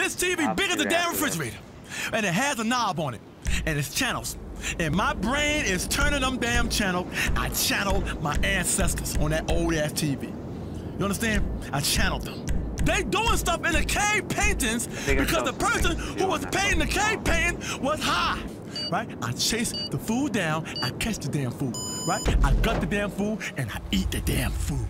This TV I'll bigger than the damn refrigerator. And it has a knob on it. And it's channels. And my brain is turning them damn channel. I channeled my ancestors on that old ass TV. You understand? I channeled them. They doing stuff in the cave paintings because the person who was painting the cave painting was high. Right? I chase the food down, I catch the damn food. Right? I gut the damn food and I eat the damn food.